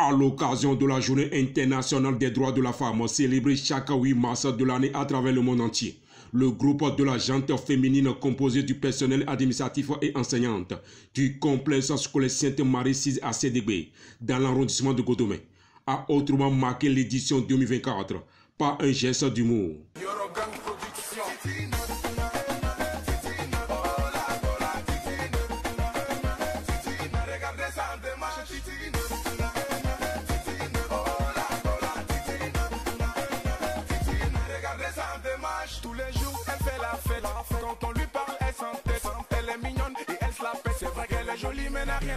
À l'occasion de la journée internationale des droits de la femme, célébrée chaque 8 mars de l'année à travers le monde entier, le groupe de la gente féminine composé du personnel administratif et enseignante du complexe scolaire Sainte-Marie 6 à CDB dans l'arrondissement de Godomé a autrement marqué l'édition 2024 par un geste d'humour. Rien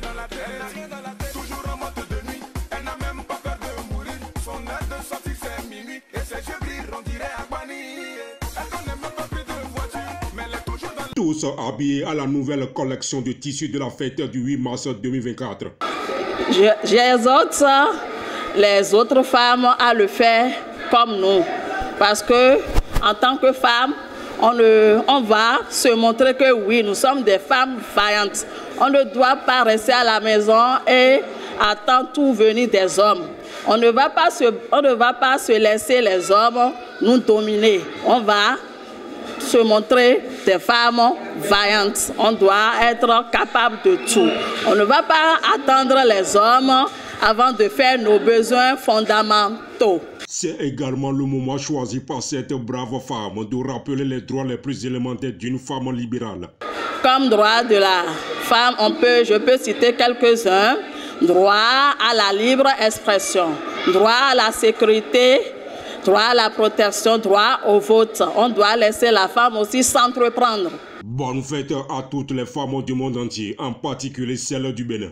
Tous habillés à la nouvelle collection de tissus de la fête du 8 mars 2024. Je- J'exhorte les autres femmes à le faire comme nous. Parce que, en tant que femme, on, va se montrer que oui, nous sommes des femmes vaillantes. On ne doit pas rester à la maison et attendre tout venir des hommes. On ne va pas se, on ne va pas se laisser les hommes nous dominer. On va se montrer des femmes vaillantes. On doit être capable de tout. On ne va pas attendre les hommes avant de faire nos besoins fondamentaux. C'est également le moment choisi par cette brave femme de rappeler les droits les plus élémentaires d'une femme libérale. Comme droit de la femme, on peut, je peux citer quelques-uns. Droit à la libre expression, droit à la sécurité, droit à la protection, droit au vote. On doit laisser la femme aussi s'entreprendre. Bonne fête à toutes les femmes du monde entier, en particulier celles du Bénin.